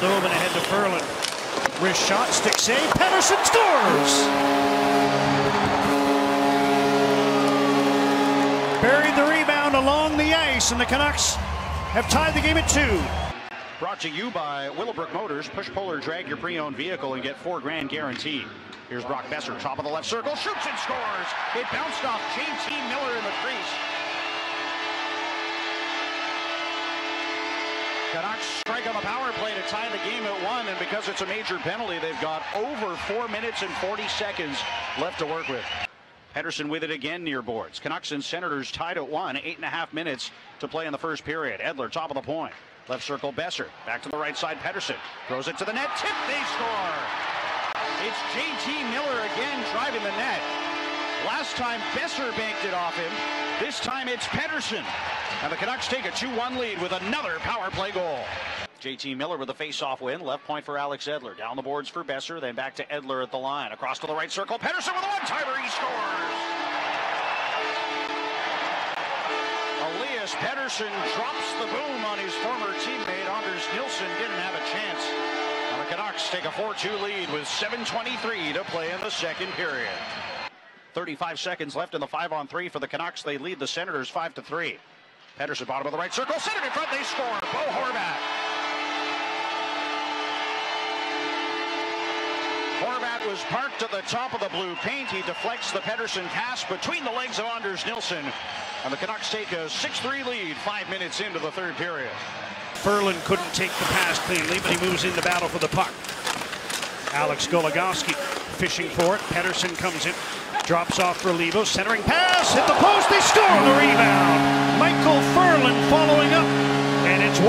dome ahead to Ferland. Wrist shot, stick save. Pettersson scores! Buried the rebound along the ice, and the Canucks have tied the game at two. Brought to you by Willowbrook Motors. Push, pull, or drag your pre-owned vehicle and get four grand guaranteed. Here's Brock Boeser, top of the left circle, shoots and scores. It bounced off JT Miller in the crease. Canucks strike on the power play to tie the game at one, and because it's a major penalty, they've got over four minutes and 40 seconds left to work with. Pettersson with it again near boards. Canucks and Senators tied at one, eight and a half minutes to play in the first period. Edler, top of the point. Left circle, Boeser. Back to the right side, Pettersson. Throws it to the net. Tip, they score. It's JT Miller again driving the net. Last time Boeser banked it off him. This time it's Pettersson. And the Canucks take a 2-1 lead with another power play goal. JT Miller with a face-off win. Left point for Alex Edler. Down the boards for Boeser. Then back to Edler at the line. Across to the right circle. Pettersson with a one-timer. He scores. Elias Pettersson drops the boom on his former teammate. Anders Nilsson didn't have a chance. And the Canucks take a 4-2 lead with 7.23 to play in the second period. 35 seconds left in the 5-on-3 for the Canucks. They lead the Senators 5-3. Pettersson bottom of the right circle. Centered in front. They score. Bo Horvat. Horvat was parked at the top of the blue paint. He deflects the Pettersson pass between the legs of Anders Nilsson. And the Canucks take a 6-3 lead five minutes into the third period. Ferland couldn't take the pass cleanly, but he moves into battle for the puck. Alex Goligoski fishing for it. Pettersson comes in, drops off for Leivo, centering pass, hit the post, they score on the rebound. Michael Ferland following up, and it's 1-0.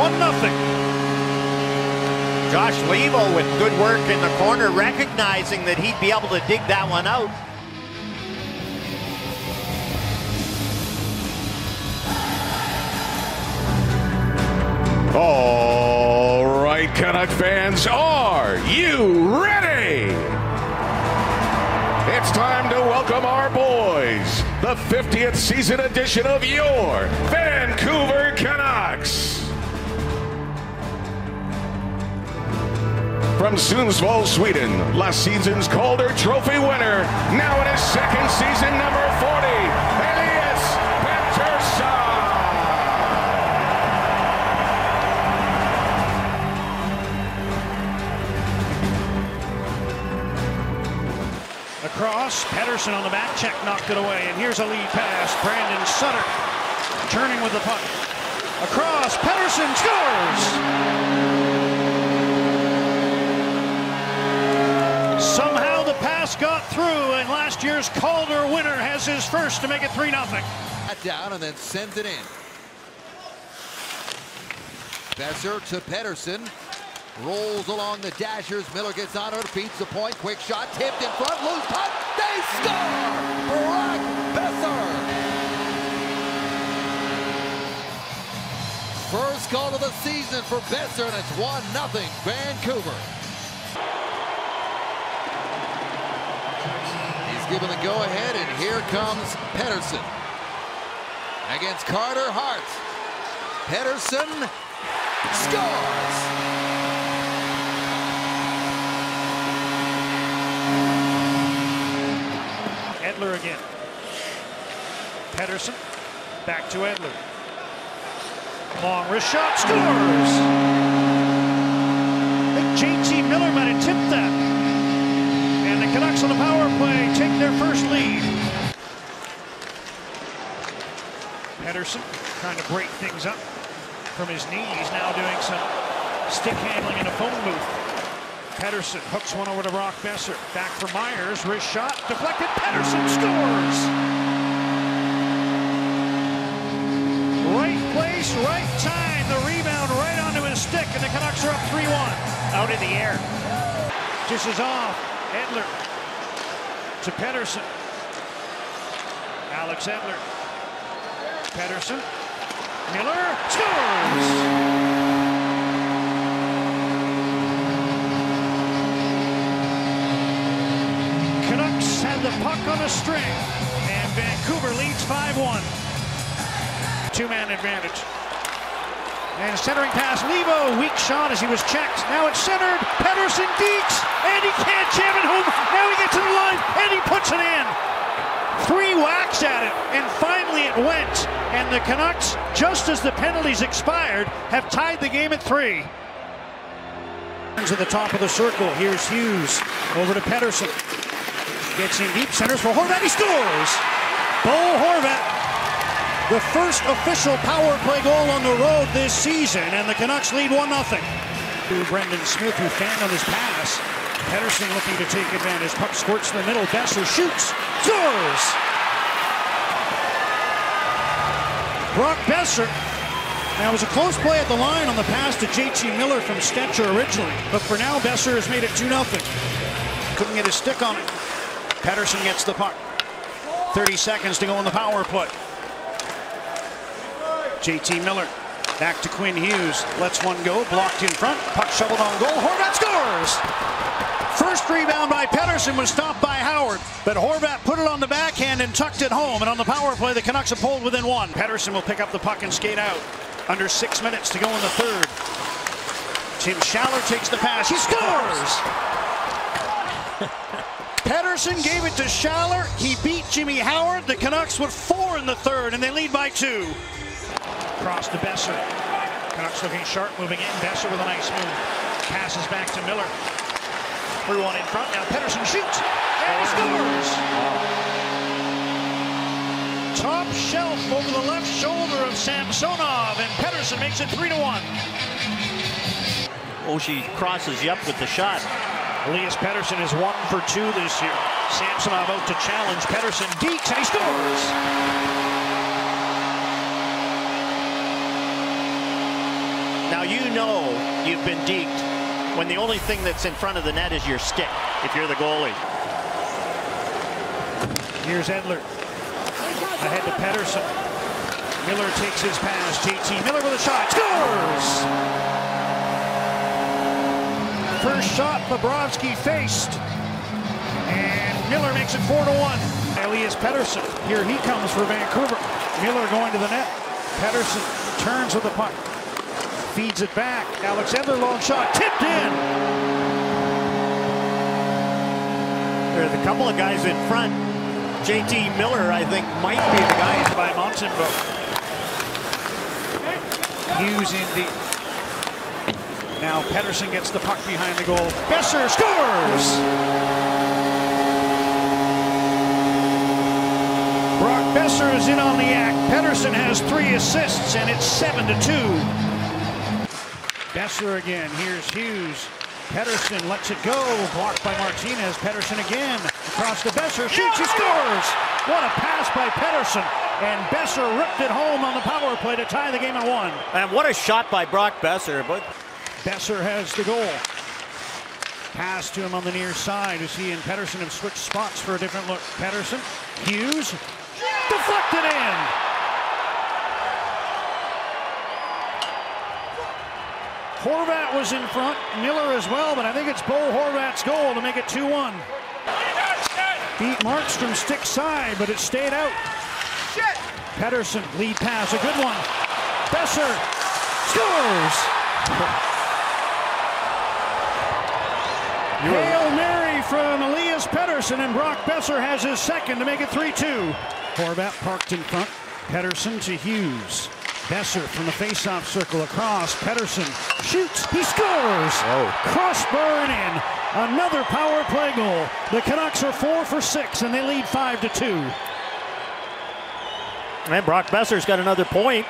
Josh Leivo with good work in the corner, recognizing that he'd be able to dig that one out. All right, Canuck fans, are you ready? Time to welcome our boys, the 50th season edition of your Vancouver Canucks. From Sundsvall, Sweden, last season's Calder Trophy winner, now in his second season, number 40, Pettersson on the back check, knocked it away, and here's a lead pass. Brandon Sutter turning with the puck. Across, Pettersson scores! Somehow the pass got through, and last year's Calder winner has his first to make it 3 0. That down and then sends it in. Boeser to Pettersson. Rolls along the dashers. Miller gets on her, feeds the point. Quick shot, tipped in front, loose puck. They score! Brock Boeser! First goal of the season for Boeser, and it's 1-0 Vancouver. He's given the go-ahead, and here comes Pettersson against Carter Hart. Pettersson scores! Edler again. Pettersson back to Edler. Long wrist shot scores. I think JT Miller might have tipped that. And the Canucks on the power play take their first lead. Pettersson trying to break things up from his knees. Now doing some stick handling in a phone booth. Pettersson hooks one over to Brock Boeser. Back for Myers. Wrist shot. Deflected. Pettersson scores. Right place, right time. The rebound right onto his stick, and the Canucks are up 3-1. Out in the air. Is off. Edler to Pettersson. Alex Edler. Pettersson. Miller scores! Canucks have the puck on a string, and Vancouver leads 5-1. Two-man advantage. And centering pass, Leivo, weak shot as he was checked. Now it's centered. Pettersson deeks, and he can't jam it home. Now he gets to the line, and he puts it in. Three whacks at it, and finally it went. And the Canucks, just as the penalties expired, have tied the game at three. To the top of the circle. Here's Hughes over to Pettersson. Gets in deep, centers for Horvat. He scores. Bo Horvat the first official power play goal on the road this season, and the Canucks lead 1 0. To Brendan Smith, who fanned on his pass. Pettersson looking to take advantage. Puck squirts in the middle. Boeser shoots, scores. Brock Boeser. Now, it was a close play at the line on the pass to JT Miller from Stecher originally, but for now, Boeser has made it 2 0. Couldn't get his stick on it. Pettersson gets the puck. 30 seconds to go in the power play. JT Miller back to Quinn Hughes. Lets one go. Blocked in front. Puck shoveled on goal. Horvat scores! First rebound by Pettersson was stopped by Howard, but Horvat put it on the backhand and tucked it home. And on the power play, the Canucks have pulled within one. Pettersson will pick up the puck and skate out. Under six minutes to go in the third. Tim Schaller takes the pass. He scores! Pettersson gave it to Schaller. He beat Jimmy Howard. The Canucks with four in the third, and they lead by two. Cross to Boeser. Canucks looking sharp, moving in. Boeser with a nice move. Passes back to Miller. Through one in front. Now Pettersson shoots. And he scores. Top shelf over the left shoulder of Samsonov. And Pettersson makes it 3 to 1. Oshie crosses you up with the shot. Elias Pettersson is one for two this year. Samsonov out to challenge Pettersson. Deeks and he scores. Now you know you've been deked when the only thing that's in front of the net is your stick if you're the goalie. Here's Edler. Ahead to Pettersson. Miller takes his pass. JT Miller with a shot. Scores! First shot Bobrovsky faced. And Miller makes it 4 to 1. Elias Pettersson. Here he comes for Vancouver. Miller going to the net. Pettersson turns with the puck feeds it back. Alexander long shot, tipped in. There's a couple of guys in front. JT Miller, I think, might be the guy by Montembeault. Hughes in deep. Now Pettersson gets the puck behind the goal. Boeser scores! Brock Boeser is in on the act. Pettersson has three assists, and it's 7 to 2. Boeser again. Here's Hughes. Pettersson lets it go. Blocked by Martinez. Pettersson again. Across to Boeser. Shoots. He scores. What a pass by Pettersson. And Boeser ripped it home on the power play to tie the game at one. And what a shot by Brock Boeser. But Boeser has the goal. Pass to him on the near side as he and Pettersson have switched spots for a different look. Pettersson, Hughes, deflected in. Horvat was in front, Miller as well, but I think it's Bo Horvat's goal to make it 2-1. Beat Markstrom stick side, but it stayed out. Pettersson, lead pass, a good one. Boeser scores! Hail Mary from Elias Pettersson, and Brock Boeser has his second to make it 3-2. Horvat parked in front. Pettersson to Hughes. Boeser from the faceoff circle across. Pettersson shoots. He scores. Oh. Crossbar and in. Another power play goal. The Canucks are four for six, and they lead five to two. And Brock Boeser's got another point.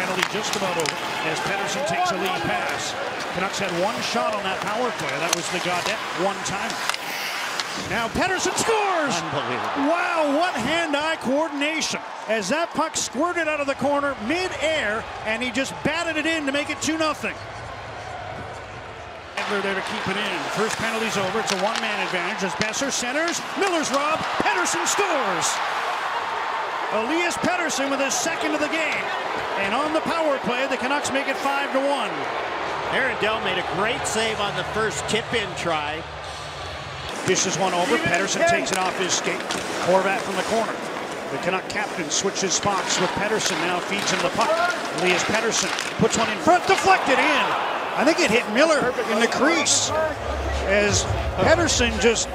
Penalty just about over as Pettersson takes a lead pass. Canucks had one shot on that power play. That was the Gaudette one time. Now Pettersson scores! Unbelievable. Wow, what hand-eye coordination. As that puck squirted out of the corner mid-air, and he just batted it in to make it 2-0. Edler there to keep it in. First penalty's over. It's a one-man advantage as Boeser centers. Miller's rob. Pettersson scores. Elias Pettersson with his second of the game. And on the power play, the Canucks make it 5 to 1. Aaron Dell made a great save on the first tip-in try. Dishes one over. Pettersson takes it off his skate. Horvat from the corner. The Canuck captain switches spots with Pettersson. Now feeds him the puck. Elias Pettersson puts one in front, deflected in. I think it hit Miller in the crease as Pettersson just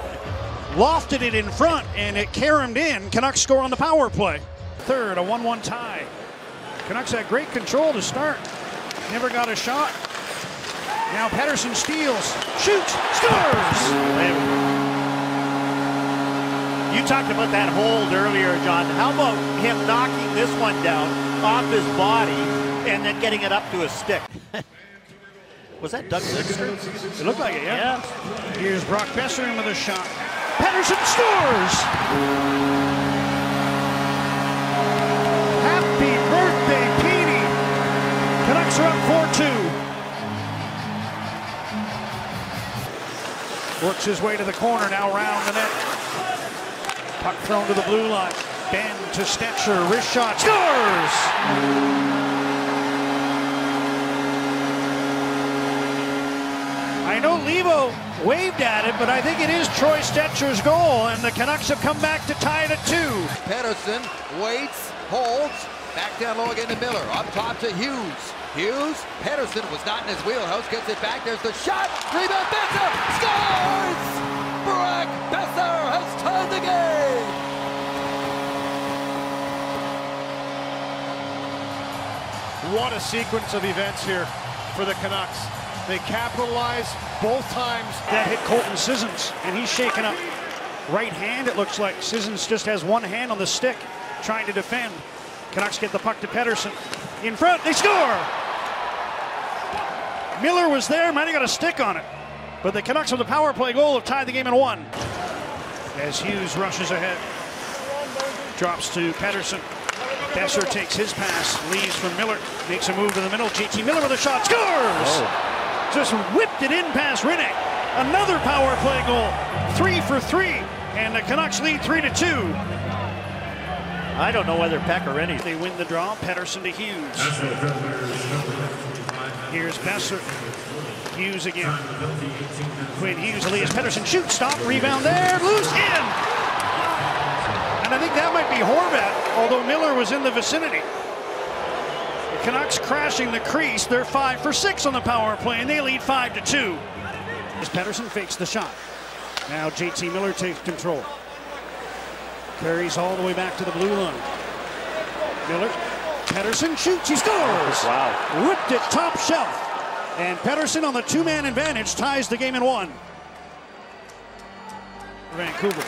lofted it in front and it caromed in. Canucks score on the power play. Third, a 1-1 tie. Canucks had great control to start. Never got a shot. Now Pettersson steals, shoots, scores! You talked about that hold earlier, John. How about him knocking this one down off his body and then getting it up to his stick? Was that Doug Lidster? It looked like it, yeah. Here's Brock Boeser in with a shot. Pettersson scores! Happy birthday, Petey! Canucks are up 4-2. Works his way to the corner, now round the net. Puck thrown to the blue line. Ben to Stecher, wrist shot, scores! I know Leivo waved at it, but I think it is Troy Stecher's goal, and the Canucks have come back to tie it at two. Pettersson waits, holds, back down low again to Miller. Up top to Hughes. Hughes, Pettersson was not in his wheelhouse, gets it back. There's the shot. Rebound, Boeser scores! Brock Boeser has tied the game. What a sequence of events here for the Canucks. They capitalize both times. That hit Colton Sissons, and he's shaken up. Right hand, it looks like. Sissons just has one hand on the stick, trying to defend. Canucks get the puck to Pettersson. In front, they score! Miller was there, might have got a stick on it. But the Canucks with the power play goal have tied the game in one. As Hughes rushes ahead. Drops to Pettersson. Boeser takes his pass, leaves from Miller, makes a move to the middle. JT Miller with a shot, scores! Oh. Just whipped it in past Rinnick. Another power play goal. Three for three. And the Canucks lead three to two. I don't know whether Pekka Rinne. They win the draw. Pettersson to Hughes. Here's Boeser. Hughes again. Quinn Hughes, Elias Pettersson shoots, stop, rebound there, loose in. And I think that might be Horvat, although Miller was in the vicinity. Canucks crashing the crease. They're five for six on the power play, and they lead five to two. As Pettersson fakes the shot. Now JT Miller takes control. Carries all the way back to the blue line. Miller, Pettersson shoots, he scores! Wow. Whipped it top shelf. And Pettersson on the two-man advantage ties the game in one. Vancouver.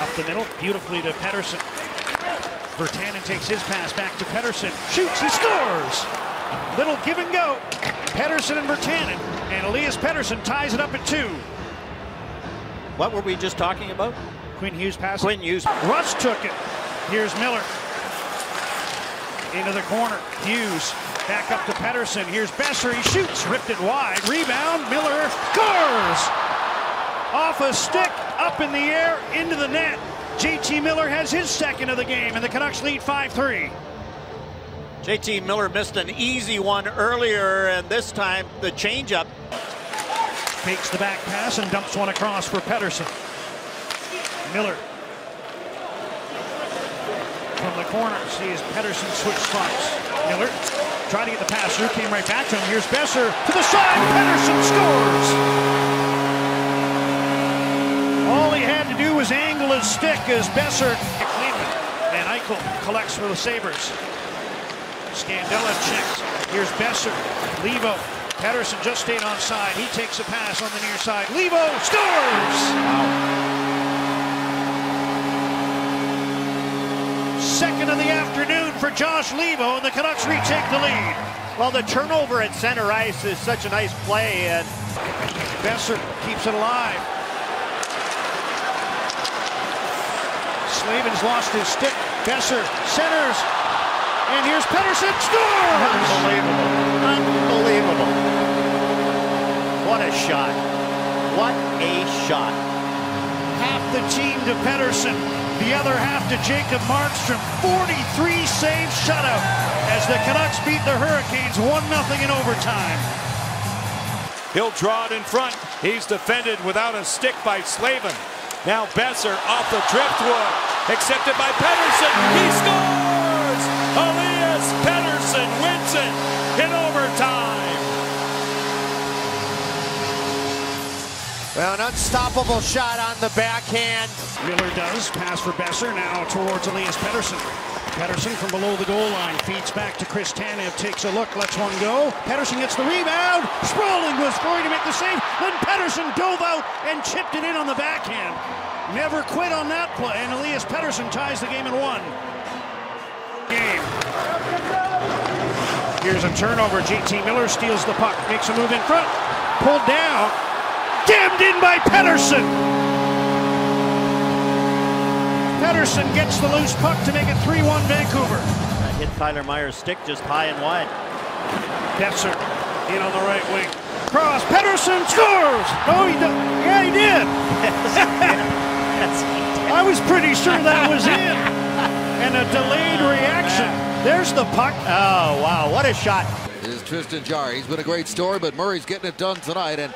Up the middle, beautifully to Pettersson. Virtanen takes his pass back to Pettersson. Shoots, he scores! Little give and go. Pettersson and Virtanen. And Elias Pettersson ties it up at two. What were we just talking about? Quinn Hughes pass. Quinn Hughes. Russ took it. Here's Miller. Into the corner. Hughes back up to Pettersson. Here's Boeser. He shoots. Ripped it wide. Rebound. Miller scores. Off a stick. Up in the air. Into the net. JT Miller has his second of the game, and the Canucks lead 5-3. JT Miller missed an easy one earlier, and this time the changeup. Fakes the back pass and dumps one across for Pettersson. Miller. From the corner, sees Pettersson switch spots. Miller trying to get the pass through, came right back to him. Here's Boeser to the side. Pettersson scores. All he had to do was angle his stick as Cleveland. And Eichel collects for the Sabres. Scandella checks. Here's Boeser. Leivo. Pettersson just stayed on side. He takes a pass on the near side. Leivo scores! Second of the afternoon for Josh Leivo, and the Canucks retake the lead. Well, the turnover at center ice is such a nice play, and Boeser keeps it alive. Slavin's lost his stick. Boeser centers. And here's Pettersson. Scores! unbelievable. Unbelievable. What a shot. What a shot. Half the team to Pettersson. The other half to Jacob Markstrom. 43 save shutout as the Canucks beat the Hurricanes 1-0 in overtime. He'll draw it in front. He's defended without a stick by Slavin. Now Boeser off the driftwood. Accepted by Pettersson. He scores! Elias Pettersson wins it in overtime. Well, an unstoppable shot on the backhand. Miller does. Pass for Boeser. Now towards Elias Pettersson. Pettersson from below the goal line feeds back to Chris Tanev. Takes a look. Lets one go. Pettersson gets the rebound. Sprawling was going to make the save. Then Pettersson dove out and chipped it in on the backhand. Never quit on that play. And Elias Pettersson ties the game in one. Game. Here's a turnover. JT Miller steals the puck. Makes a move in front. Pulled down. Jammed in by Pettersson. Pettersson gets the loose puck to make it 3-1 Vancouver. That hit Tyler Myers' stick just high and wide. Boeser in on the right wing. Cross. Pettersson scores. Oh, he did. Yeah, he did. I was pretty sure that was in. And a delayed reaction. There's the puck. Oh, wow. What a shot. This is Tristan Jarry. He's been a great story, but Murray's getting it done tonight. And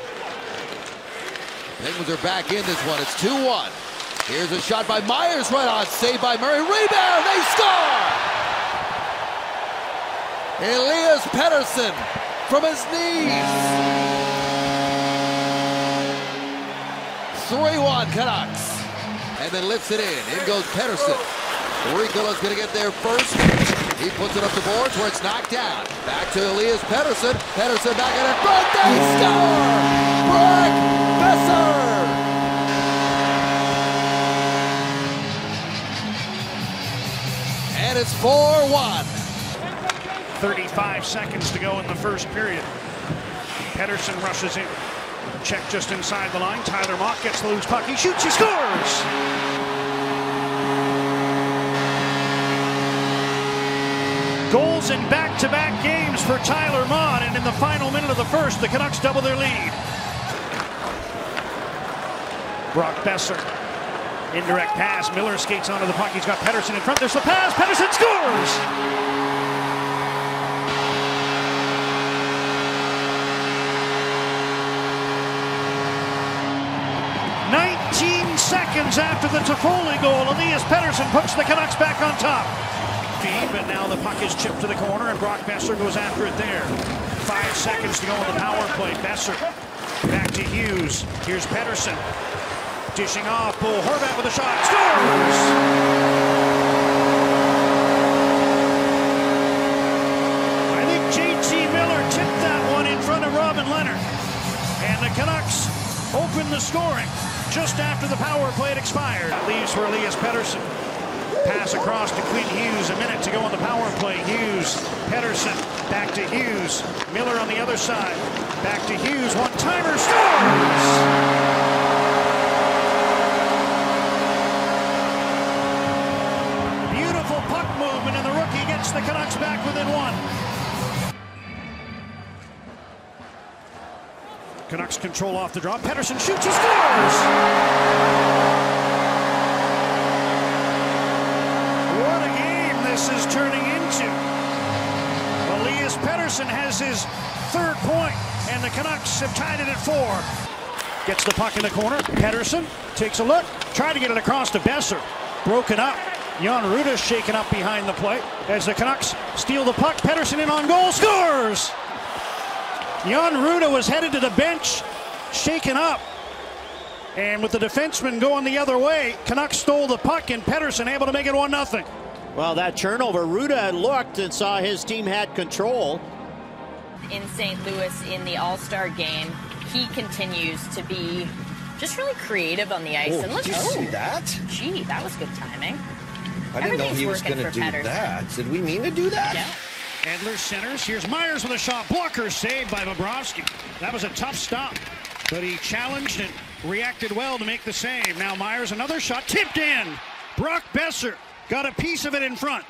Penguins are back in this one. It's 2-1. Here's a shot by Myers right on. Saved by Murray. Rebound. They score! Elias Pettersson from his knees. 3-1 Canucks. And then lifts it in. In goes. Ricola is going to get there first. He puts it up the boards where it's knocked down. Back to Elias Pettersson. Pettersson back it. Front. They score! Brock Boeser! And it's 4-1. 35 seconds to go in the first period. Pettersson rushes in. Check just inside the line. Tyler Motte gets the loose puck. He shoots. He scores. Goals in back-to-back games for Tyler Motte, and in the final minute of the first, the Canucks double their lead. Brock Boeser, indirect pass. Miller skates onto the puck. He's got Pettersson in front. There's the pass. Pettersson scores. Seconds after the Toffoli goal, Elias Pettersson puts the Canucks back on top. But now the puck is chipped to the corner, and Brock Boeser goes after it there. Five seconds to go on the power play. Boeser back to Hughes. Here's Pettersson. Dishing off. Bo Horvat with a shot. Scores! I think JT Miller tipped that one in front of Robin Lehner. And the Canucks open the scoring just after the power play had expired. That leaves for Elias Pettersson. Pass across to Quinn Hughes. A minute to go on the power play. Hughes, Pettersson, back to Hughes. Miller on the other side. Back to Hughes. One timer scores! Beautiful puck movement, and the rookie gets the Canucks back within one. Canucks control off the draw. Pettersson shoots. He scores! What a game this is turning into. Elias Pettersson has his third point, and the Canucks have tied it at four. Gets the puck in the corner. Pettersson takes a look. Try to get it across to Boeser. Broken up. Jan Rutta shaken up behind the plate as the Canucks steal the puck. Pettersson in on goal. Scores! Jan Rutta was headed to the bench, shaken up. And with the defenseman going the other way, Canucks stole the puck and Pettersson able to make it 1 0. Well, that turnover, Rutta looked and saw his team had control. in St. Louis in the All Star game. He continues to be just really creative on the ice. Oh, and look, did you oh, see that? Gee, that was good timing. I didn't know Everything's he was going to do Pettersson. that. Did we mean to do that? Yeah. Edler centers. Here's Myers with a shot. Blocker saved by Bobrovsky. That was a tough stop, but he challenged and reacted well to make the save. Now Myers, another shot. Tipped in. Brock Boeser got a piece of it in front.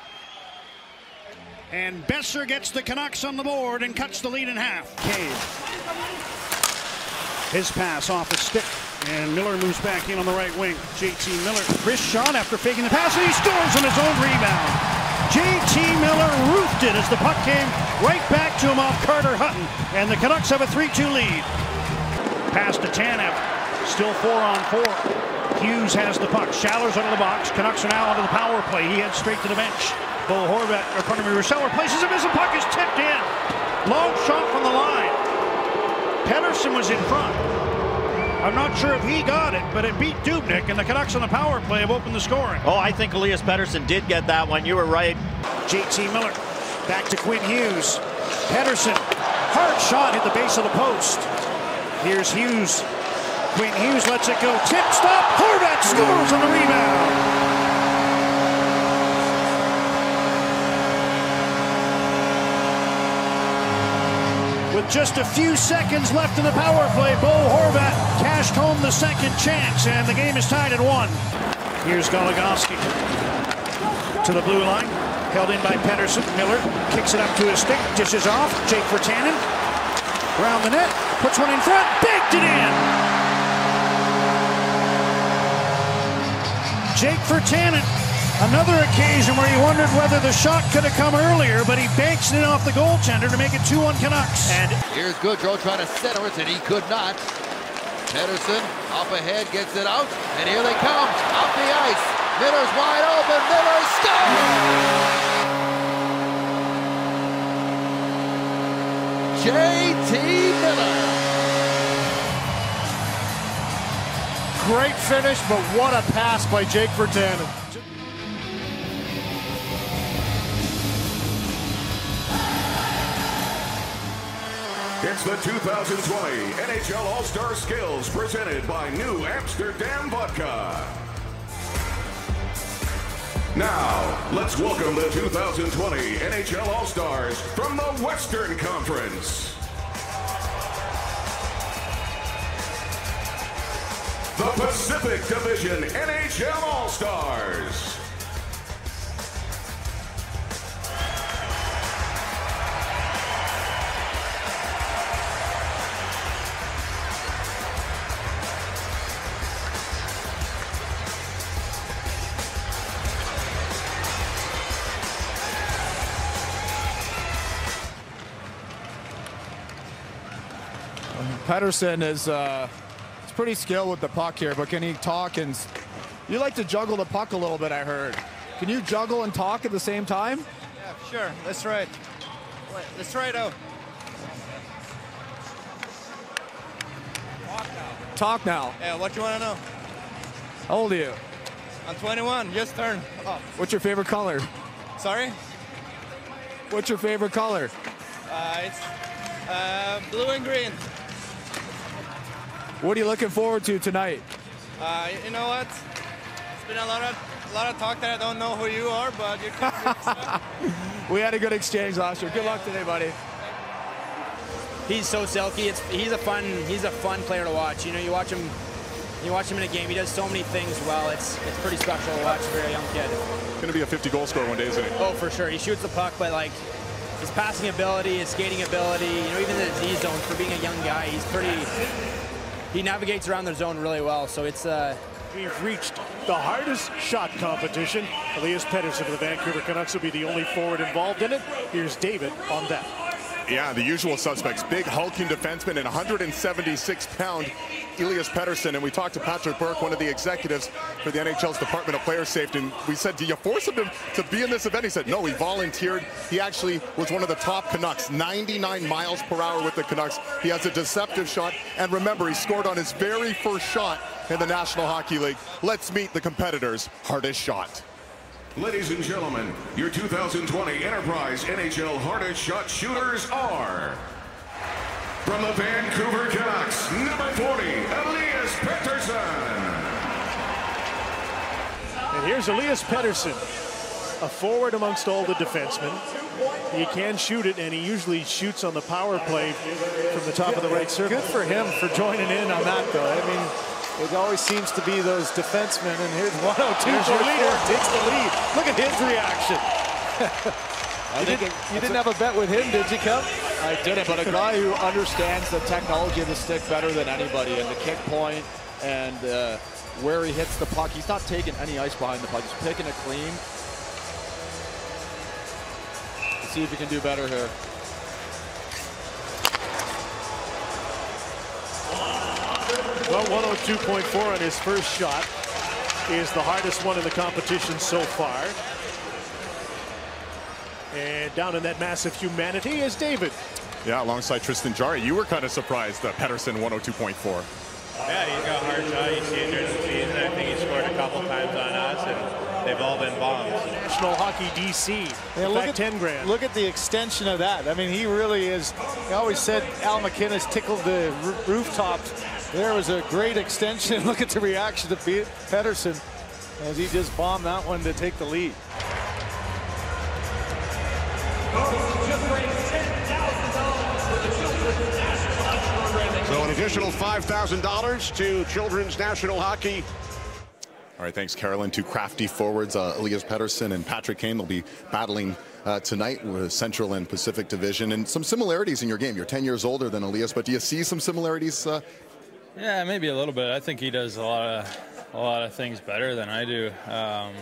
And Boeser gets the Canucks on the board and cuts the lead in half. Cave. His pass off his stick. And Miller moves back in on the right wing. JT Miller, wrist shot after faking the pass, and he scores on his own rebound. JT Miller roofed it as the puck came right back to him off Carter Hutton, and the Canucks have a 3-2 lead. Pass to Tanev, still four on four. Hughes has the puck. Schaller's out of the box. Canucks are now onto the power play. He heads straight to the bench. Bo Horvat, or pardon me, Rousseller places him as the puck is tipped in. Long shot from the line. Pettersson was in front. I'm not sure if he got it, but it beat Dubnyk, and the Canucks on the power play have opened the scoring. Oh, I think Elias Pettersson did get that one. You were right. JT Miller back to Quinn Hughes. Pettersson, hard shot hit the base of the post. Here's Hughes. Quinn Hughes lets it go. Tip stop. Horvat scores on the rebound. With just a few seconds left in the power play, Bo Horvat cashed home the second chance, and the game is tied at one. Here's Goligoski to the blue line, held in by Pettersson. Miller kicks it up to his stick, dishes off. Jake Virtanen around the net, puts one in front, baked it in. Jake Virtanen Another occasion where you wondered whether the shot could have come earlier, but he banks it off the goaltender to make it 2-1 Canucks. And here's Goodrow trying to center it, and he could not. Pettersson up ahead, gets it out, and here they come, up the ice. Miller's wide open, Miller scores! J.T. Miller. Great finish, but what a pass by Jake Virtanen. It's the 2020 NHL All-Star Skills presented by New Amsterdam Vodka. Now, let's welcome the 2020 NHL All-Stars from the Western Conference. The Pacific Division NHL All-Stars. Pettersson is uh, pretty skilled with the puck here, but can he talk and you like to juggle the puck a little bit? I heard. Can you juggle and talk at the same time? Yeah, sure. Let's try it. Let's try it out. Talk now. Talk now. Yeah, what you want to know? How old are you? I'm 21. Just turned. Oh. What's your favorite color? Sorry? What's your favorite color? Uh, it's uh, blue and green. What are you looking forward to tonight? Uh, you know what? It's been a lot of a lot of talk that I don't know who you are, but you can. we had a good exchange last year. Good luck today, buddy. He's so silky. It's he's a fun he's a fun player to watch. You know, you watch him you watch him in a game. He does so many things well. It's it's pretty special to watch for a young kid. Going to be a 50 goal scorer one day, isn't he? Oh, for sure. He shoots the puck, but like his passing ability, his skating ability, you know, even the Z zone for being a young guy, he's pretty he navigates around the zone really well. So it's uh, We've reached the hardest shot competition. Elias Pettersson of the Vancouver Canucks will be the only forward involved in it. Here's David on that. Yeah, the usual suspects. Big hulking defenseman and 176-pound Elias Pettersson. And we talked to Patrick Burke, one of the executives for the NHL's Department of Player Safety. And we said, do you force him to, to be in this event? He said, no, he volunteered. He actually was one of the top Canucks, 99 miles per hour with the Canucks. He has a deceptive shot. And remember, he scored on his very first shot in the National Hockey League. Let's meet the competitor's hardest shot. Ladies and gentlemen, your 2020 Enterprise NHL Hardest Shot Shooters are from the Vancouver here's Elias Pettersson, a forward amongst all the defensemen. He can shoot it, and he usually shoots on the power play from the top of the right circle. Good for him for joining in on that, though. I mean, it always seems to be those defensemen, and here's 102 Here's your leader. takes the lead. Look at his reaction. you didn't, you didn't have a bet with him, did you, Kev? I didn't, but a guy who understands the technology of the stick better than anybody, and the kick point, and uh, where he hits the puck. He's not taking any ice behind the puck. He's picking it clean. Let's see if he can do better here. Well, 102.4 on his first shot. is the hardest one in the competition so far. And down in that massive humanity is David. Yeah, alongside Tristan Jarry. You were kind of surprised that Pettersson 102.4. Yeah, he's got a hard shot. You see it during the season. I think he scored a couple times on us, and they've all been bombs. National Hockey DC. Yeah, look at 10 grand. Look at the extension of that. I mean, he really is. I always said Al MacInnis tickled the rooftops. There was a great extension. Look at the reaction to Pe- Pettersson as he just bombed that one to take the lead. An additional $5,000 to Children's National Hockey. All right, thanks, Carolyn. Two crafty forwards, uh, Elias Pettersson and Patrick Kane, will be battling uh, tonight with Central and Pacific Division. And some similarities in your game. You're 10 years older than Elias, but do you see some similarities? Uh, Yeah, maybe a little bit. I think he does a lot of a lot of things better than I do. Um,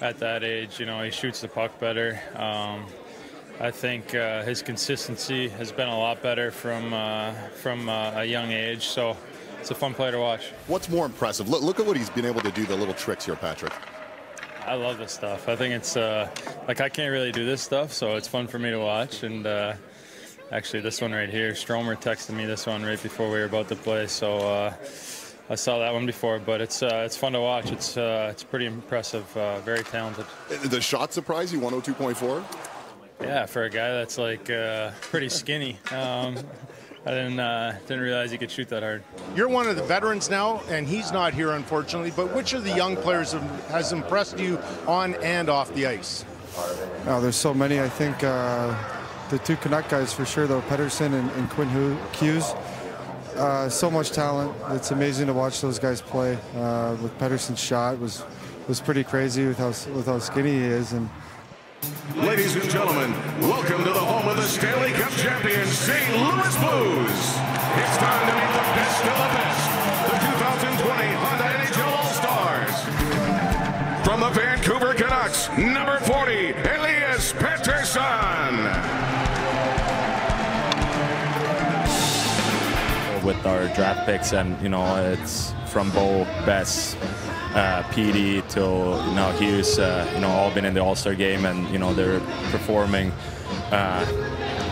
at that age, you know, he shoots the puck better. Um, I think uh, his consistency has been a lot better from uh, from uh, a young age. So it's a fun player to watch. what's more impressive? Look, look at what he's been able to do, the little tricks here, Patrick. I love this stuff. I think it's uh, like I can't really do this stuff, so it's fun for me to watch. And uh, actually, this one right here, Stromer texted me this one right before we were about to play, so uh, I saw that one before. But it's uh, it's fun to watch. It's uh, it's pretty impressive. Uh, very talented. The shot surprise you, 102.4? Yeah, for a guy that's like uh, pretty skinny. Um, I didn't uh, didn't realize he could shoot that hard. You're one of the veterans now, and he's not here, unfortunately. But which of the young players have- has impressed you on and off the ice? Oh, there's so many. I think uh, the two Canuck guys for sure, though, Pettersson and, and Quinn Hu- Hughes. Uh, so much talent. It's amazing to watch those guys play. Uh, with Pettersson's shot was was pretty crazy with how with how skinny he is, and Ladies and gentlemen, welcome to the home of the Stanley Cup champions, St. Louis Blues. It's time to meet the best of the best, the 2020 Honda NHL All-Stars. From the Vancouver Canucks, number 40, Elias Pettersson. with our draft picks, and you know it's from Bo, Bess, uh, PD till you know Hughes. Uh, you know all been in the All Star game, and you know they're performing. Uh,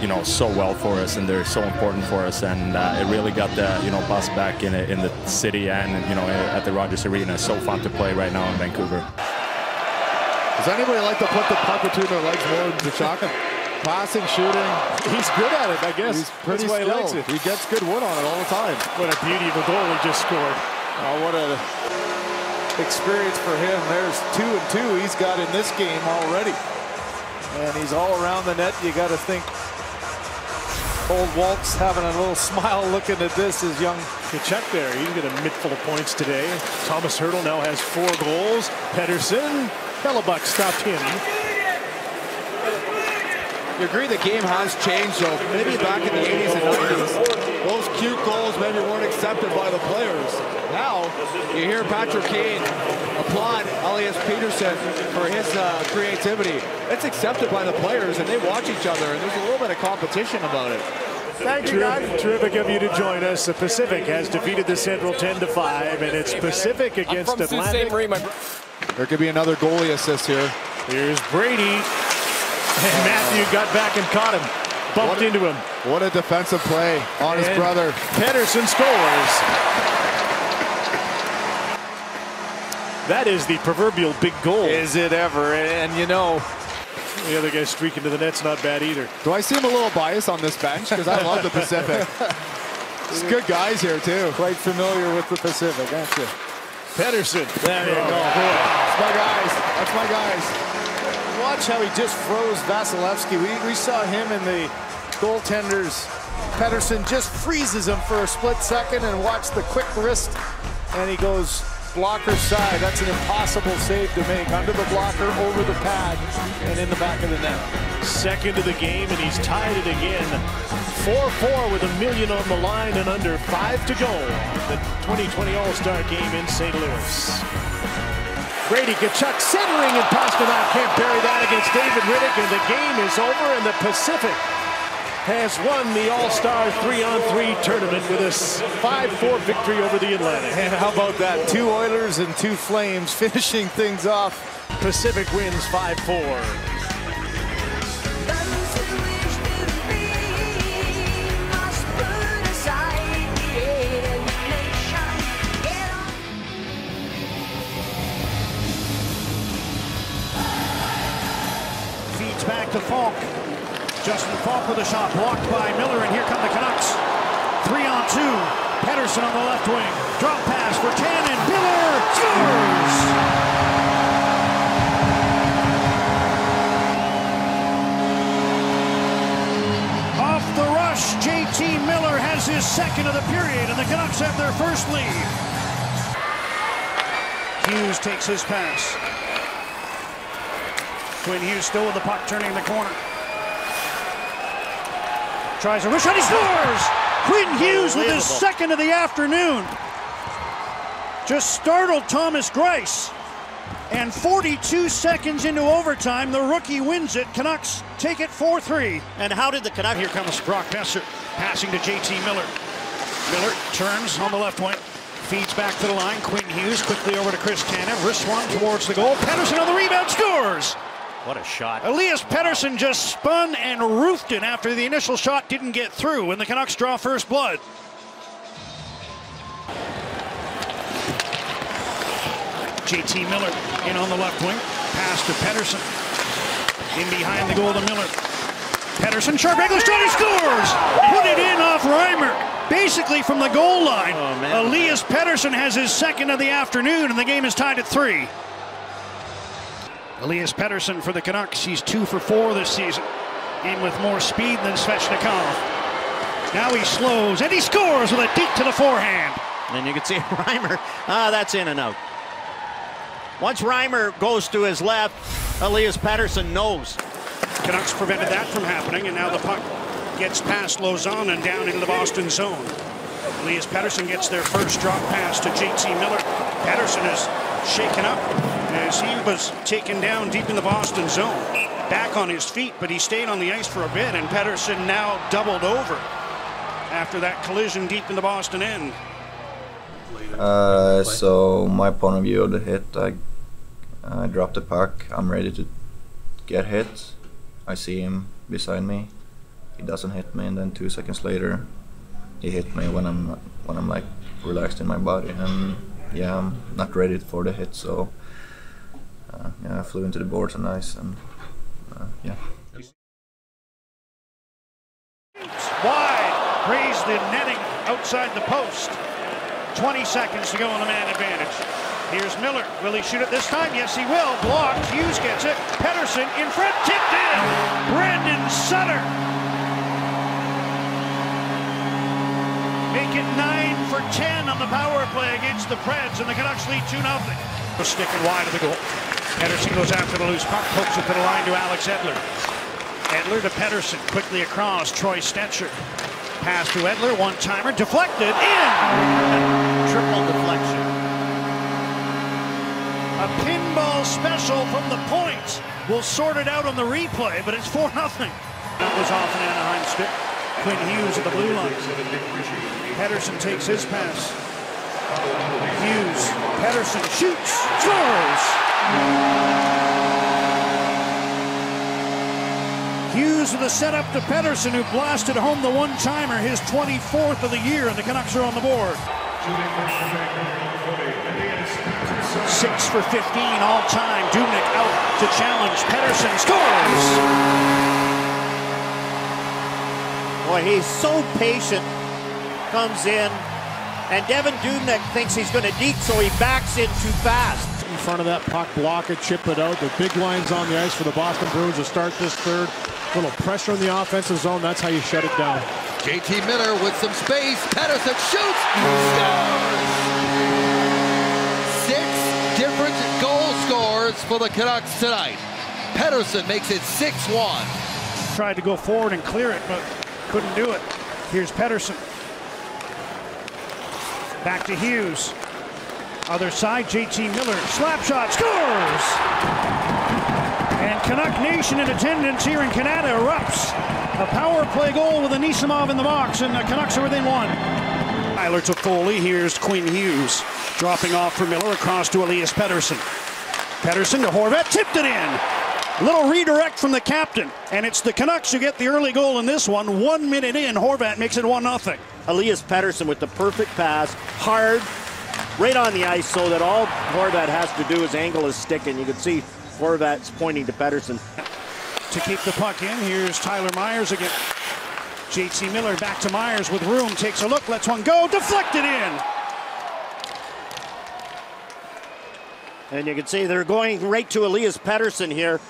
you know, so well for us, and they're so important for us, and uh, it really got the you know bus back in in the city and you know at the Rogers Arena. So fun to play right now in Vancouver. Does anybody like to put the puck between their legs more than Zachaka? Passing, shooting. He's good at it, I guess. He's pretty That's why he likes it. He gets good wood on it all the time. What a beauty of a goal he just scored. Oh, what a experience for him. There's two and two he's got in this game already. And he's all around the net. You got to think old Walt's having a little smile looking at this as young Tkachuk there. He's got a mittful of points today. Tomas Hertl now has four goals. Pettersson, Hellebuyck stopped him. You agree the game has changed, though. Maybe back in the 80s and 90s, those cute goals maybe weren't accepted by the players. Now, you hear Patrick Kane applaud Elias Pettersson for his uh, creativity. It's accepted by the players, and they watch each other, and there's a little bit of competition about it. Thank you, guys. Terrific of you to join us. The Pacific has defeated the Central 10 to 5, and it's Pacific against Atlantic. There could be another goalie assist here. Here's Brady. And Matthew got back and caught him. Bumped into him. What a defensive play on his brother. Pettersson scores. That is the proverbial big goal. Is it ever? And you know, the other guy streaking to the net's not bad either. Do I seem a little biased on this bench? Because I love the Pacific. There's good guys here, too. Quite familiar with the Pacific, aren't you? Pettersson. There you Oh, go. That's my guys. That's my guys. Watch how he just froze Vasilevskiy. We, we saw him in the goaltenders. Pettersson just freezes him for a split second and watch the quick wrist. And he goes blocker side. That's an impossible save to make. Under the blocker, over the pad, and in the back of the net. Second of the game, and he's tied it again. 4-4 with a million on the line and under five to go. The 2020 All-Star game in St. Louis. Brady Tkachuk centering and Pastrnak can't bury that against David Rittich and the game is over and the Pacific has won the All-Star 3-on-3 tournament with a 5-4 victory over the Atlantic. And how about that? Two Oilers and two Flames finishing things off. Pacific wins 5-4. Shot blocked by Miller, and here come the Canucks. Three on two. Pettersson on the left wing. Drop pass for Tannen. Miller scores! Off the rush, JT Miller has his second of the period, and the Canucks have their first lead. Hughes takes his pass. Quinn Hughes still with the puck, turning the corner. Tries a wrist shot, he scores! Quinn Hughes with his second of the afternoon. Just startled Thomas Greiss. And 42 seconds into overtime, the rookie wins it. Canucks take it 4-3. And how did the Canucks? Here comes Brock Boeser, passing to JT Miller. Miller turns on the left wing, feeds back to the line. Quinn Hughes quickly over to Chris Tanev. Wrist one towards the goal. Pettersson on the rebound scores. What a shot. Elias Pettersson just spun and roofed it after the initial shot didn't get through, and the Canucks draw first blood. JT Miller in on the left wing. Pass to Pettersson. In behind the goal to Miller. Pettersson, sharp angle shot, he scores! Put it in off Reimer. Basically from the goal line. Oh, Elias Pettersson has his second of the afternoon, and the game is tied at three. Elias Pettersson for the Canucks. He's two for four this season. In with more speed than Svechnikov. Now he slows and he scores with a deep to the forehand. And you can see Reimer. Ah, that's in and out. Once Reimer goes to his left, Elias Pettersson knows. Canucks prevented that from happening, and now the puck gets past Lauzon and down into the Boston zone. Elias Pettersson gets their first drop pass to JT Miller. Pettersson is shaken up as he was taken down deep in the Boston zone. Back on his feet, but he stayed on the ice for a bit, and Pettersson now doubled over after that collision deep in the Boston end. Uh, so my point of view of the hit, I, I drop the puck. I'm ready to get hit. I see him beside me. He doesn't hit me, and then two seconds later, he hit me when I'm when I'm like relaxed in my body, and yeah, I'm not ready for the hit. So uh, yeah, I flew into the boards and ice, and uh, yeah. Wide, raised in netting outside the post. 20 seconds to go on the man advantage. Here's Miller. Will he shoot it this time? Yes, he will. Blocked. Hughes gets it. Pettersson in front. Tipped in. Brandon Sutter. Make it 9 for 10 on the power play against the Preds, and the Canucks lead 2 0. Sticking wide of the goal. Pettersson goes after the loose puck, pokes it to the line to Alex Edler. Edler to Pettersson, quickly across. Troy Stecher. Pass to Edler, one timer, deflected, in! Triple deflection. A pinball special from the point. We'll sort it out on the replay, but it's 4 0. That was off an Anaheim stick. Quinn Hughes at the blue line. Pettersson takes his pass. Hughes, Pettersson shoots, scores! Hughes with a setup to Pettersson, who blasted home the one-timer, his 24th of the year, and the Canucks are on the board. Six for 15 all time. Dubnyk out to challenge. Pettersson scores! Boy, he's so patient. Comes in, and Devan Dubnyk thinks he's going to deke, so he backs in too fast. In front of that puck, block it, chip it out. The big lines on the ice for the Boston Bruins to start this third. Little pressure in the offensive zone. That's how you shut it down. JT Miller with some space. Pettersson shoots, scores! Six different goal scores for the Canucks tonight. Pettersson makes it 6-1. Tried to go forward and clear it, but couldn't do it. Here's Pettersson. Back to Hughes. Other side, JT Miller. Slap shot, scores! And Canuck Nation in attendance here in Canada erupts A power play goal with Anisimov in the box, and the Canucks are within one. Tyler Toffoli. Here's Quinn Hughes dropping off for Miller across to Elias Pettersson. Pettersson to Horvat, tipped it in. Little redirect from the captain, and it's the Canucks who get the early goal in this one. One minute in, Horvat makes it 1 0. Elias Pettersson with the perfect pass, hard, right on the ice, so that all Horvat has to do is angle his stick, and you can see Horvat's pointing to Pettersson. To keep the puck in, here's Tyler Myers again. JT Miller back to Myers with room, takes a look, lets one go, deflected in. And you can see they're going right to Elias Pettersson here.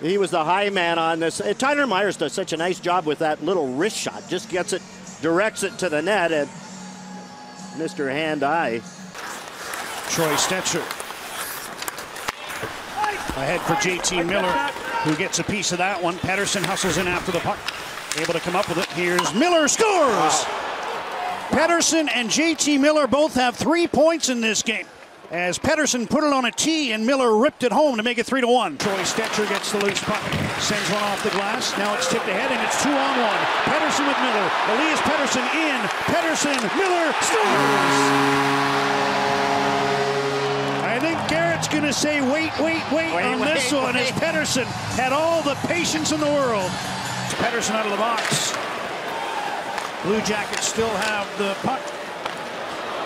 He was the high man on this. Uh, Tyler Myers does such a nice job with that little wrist shot. Just gets it, directs it to the net, and Mr. Hand Eye. Troy Stecher. Ahead for JT Miller, who gets a piece of that one. Pettersson hustles in after the puck. Able to come up with it. Here's Miller, scores! Pettersson and JT Miller both have three points in this game. As Pettersson put it on a tee and Miller ripped it home to make it 3 to 1. Troy Stecher gets the loose puck, sends one off the glass. Now it's tipped ahead and it's 2 on 1. Pettersson with Miller. Elias Pettersson in. Pettersson, Miller scores! Garrett's going to say wait, wait, wait, Wait, on wait, this one as wait. Pettersson had all the patience in the world. It's Pettersson out of the box. Blue Jackets still have the puck.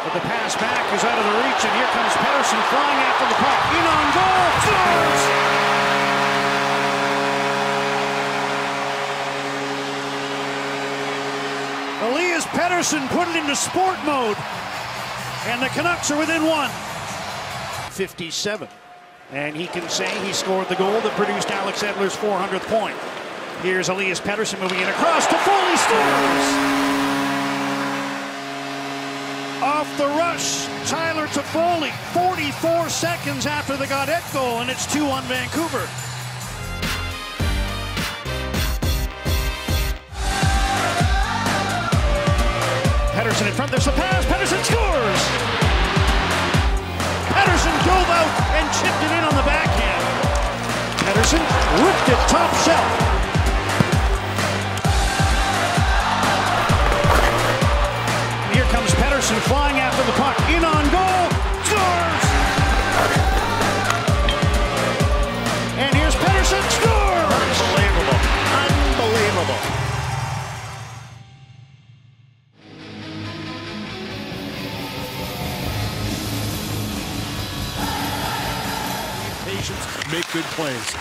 But the pass back is out of the reach, and here comes Pettersson flying after the puck. In on goal, scores! Elias Pettersson put it into sport mode, and the Canucks are within one. 57. And he can say he scored the goal that produced Alex Edler's 400th point. Here's Elias Pettersson moving in across to Toffoli scores! Off the rush, Tyler Toffoli, 44 seconds after the Gaudette goal, and it's 2 on Vancouver. Pettersson in front, there's the pass, Pettersson scores! Dove out and chipped it in on the backhand. Pettersson ripped it top shelf. Here comes Pettersson flying after the puck. In on goal. Make good plays.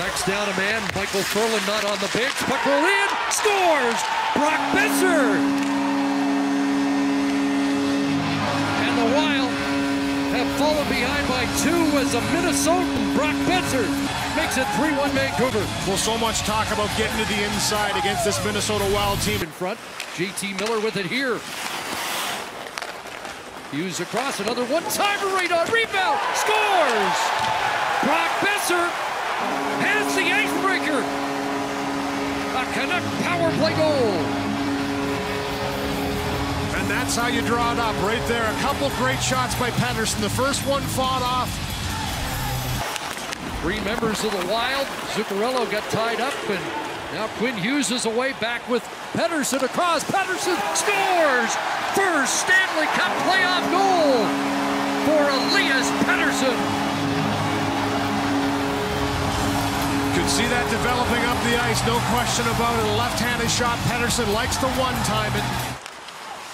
Next down a man, Michael Furlan not on the bench. Puck roll in, scores! Brock Boeser! And the Wild have fallen behind by two as a Minnesotan, Brock Boeser, makes it 3-1 Vancouver. Well, so much talk about getting to the inside against this Minnesota Wild team. In front, JT Miller with it here. Hughes across, another one-timer right on rebound, scores! Brock Boeser has the icebreaker. A Canuck power play goal. And that's how you draw it up right there. A couple great shots by Pettersson. The first one fought off. Three members of the Wild. Zuccarello got tied up, and now Quinn Hughes is away back with Pettersson across. Pettersson scores! First Stanley Cup playoff goal for Elias Pettersson. Could see that developing up the ice, no question about it. Left-handed shot. Pettersson likes to one-time it.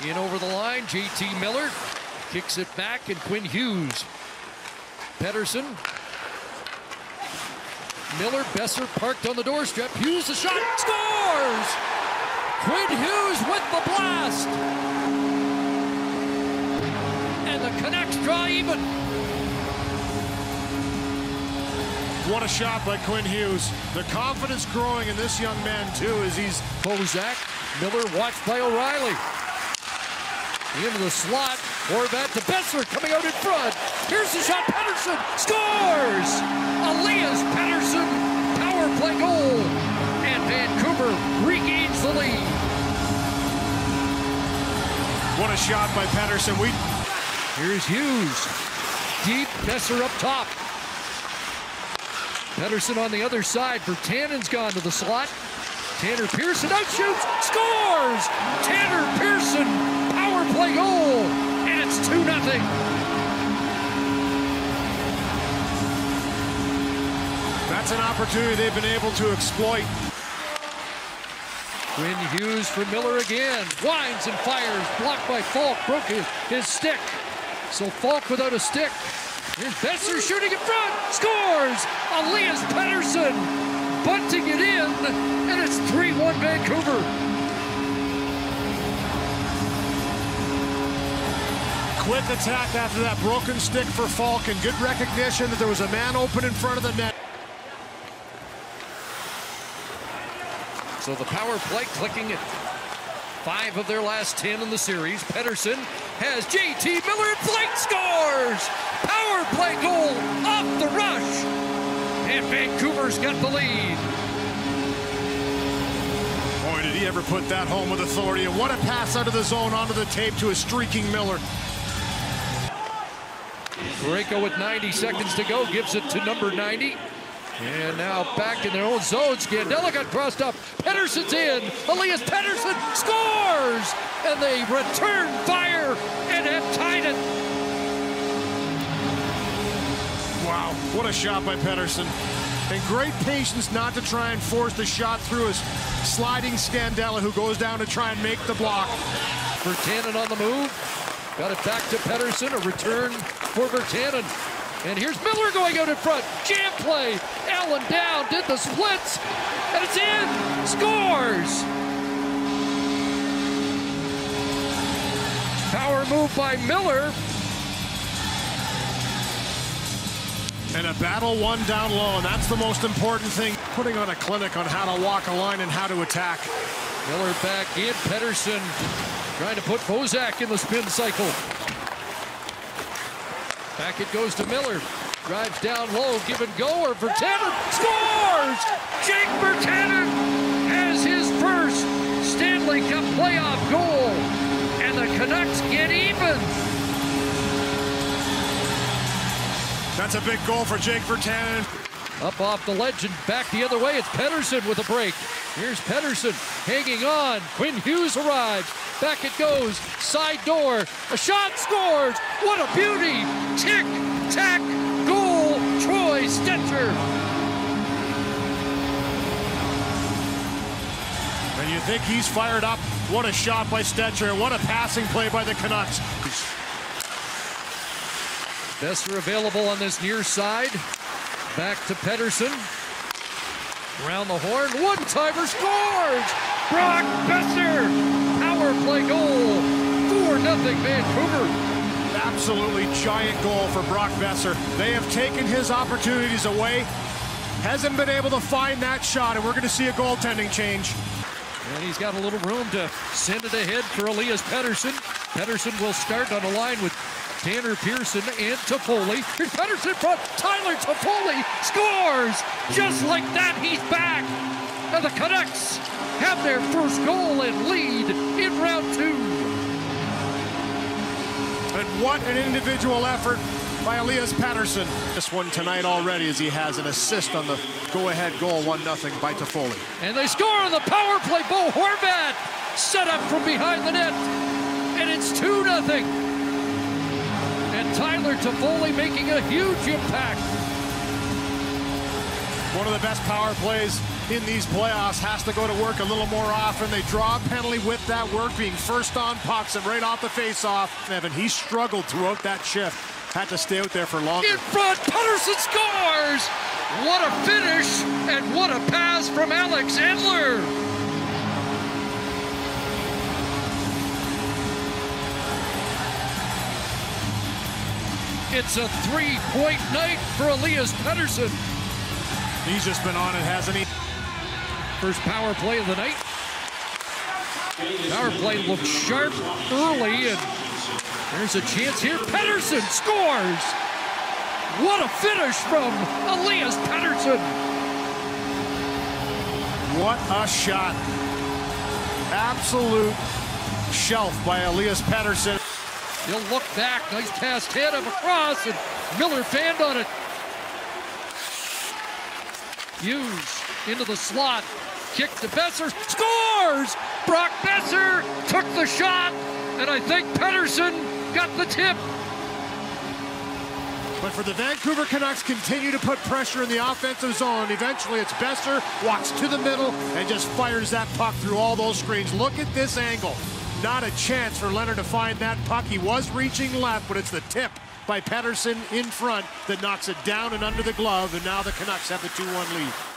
In over the line, JT Miller kicks it back, and Quinn Hughes. Pettersson. Miller, Boeser parked on the doorstep. Hughes the shot, scores! Quinn Hughes with the blast! And the Canucks draw even. What a shot by Quinn Hughes. The confidence growing in this young man, too, as he's... Bozak, Miller watched by O'Reilly. Into the slot, Horvat to Boeser coming out in front. Here's the shot, Pettersson scores! Elias Pettersson, power play goal. And Vancouver regains the lead. What a shot by Pettersson. We Here's Hughes. Deep, Boeser up top. Pettersson on the other side. Virtanen's gone to the slot. Tanner Pearson outshoots, scores! Tanner Pearson, power play goal, and it's 2 0. That's an opportunity they've been able to exploit. Quinn Hughes for Miller again. Winds and fires. Blocked by Falk. Broke his, his stick. So Falk without a stick. Here's Boeser shooting in front. Scores! Elias Pettersson bunting it in. And it's 3-1 Vancouver. Quick attack after that broken stick for Falk and good recognition that there was a man open in front of the net. So the power play clicking at five of their last 10 in the series. Pettersson has JT Miller in flight, scores! Play goal off the rush. And Vancouver's got the lead. Boy, did he ever put that home with authority. And what a pass out of the zone onto the tape to a streaking Miller. Parayko with 90 seconds to go gives it to number 90. And now back in their own zone. Scandella got crossed up. Pettersson's in. Elias Pettersson scores! And they return fire and have tied it. Wow, what a shot by Pettersson. And great patience not to try and force the shot through his sliding Scandella, who goes down to try and make the block. Virtanen on the move. Got it back to Pettersson. A return for Virtanen. And here's Miller going out in front. Jam play. Allen down, did the splits, and it's in. Scores. Power move by Miller. And a battle won down low, and that's the most important thing. Putting on a clinic on how to walk a line and how to attack. Miller back in. Pettersson trying to put Bozak in the spin cycle. Back it goes to Miller. Drives down low, give and go, or Virtanen scores! Jake Virtanen has his first Stanley Cup playoff goal, and the Canucks get even. That's a big goal for Jake Virtanen. Up off the ledge and back the other way. It's Pettersson with a break. Here's Pettersson hanging on. Quinn Hughes arrives. Back it goes. Side door. A shot scores. What a beauty. Tick, tack, goal. Troy Stecher. And you think he's fired up. What a shot by Stecher. What a passing play by the Canucks. Boeser available on this near side. Back to Pettersson. Around the horn. One-timer scores! Brock Boeser! Power play goal. 4-0 Vancouver. Absolutely giant goal for Brock Boeser. They have taken his opportunities away. Hasn't been able to find that shot, and we're going to see a goaltending change. And he's got a little room to send it ahead for Elias Pettersson. Pettersson will start on a line with Tanner Pearson and Toffoli. Here's Pettersson front. Tyler Toffoli scores! Just like that, he's back. And the Canucks have their first goal and lead in round two. And what an individual effort by Elias Pettersson. This one tonight already as he has an assist on the go-ahead goal, 1-0 by Toffoli. And they score on the power play. Bo Horvat set up from behind the net. And it's 2 0 and Tyler Toffoli making a huge impact. One of the best power plays in these playoffs has to go to work a little more often. They draw a penalty with that work, being first on pucks and right off the face-off. Evan, he struggled throughout that shift. Had to stay out there for long. In front, Pettersson scores! What a finish, and what a pass from Alex Edler! It's a three-point night for Elias Pettersson. He's just been on it, hasn't he? First power play of the night. Power play looked sharp early, and there's a chance here. Pettersson scores! What a finish from Elias Pettersson! What a shot. Absolute shelf by Elias Pettersson. He'll look back. Nice pass, head him across, and Miller fanned on it. Hughes into the slot. Kick to Boeser. Scores! Brock Boeser took the shot, and I think Pettersson got the tip. But for the Vancouver Canucks, continue to put pressure in the offensive zone. Eventually, it's Boeser walks to the middle and just fires that puck through all those screens. Look at this angle. Not a chance for Leonard to find that puck. He was reaching left, but it's the tip by Pettersson in front that knocks it down and under the glove, and now the Canucks have the 2-1 lead.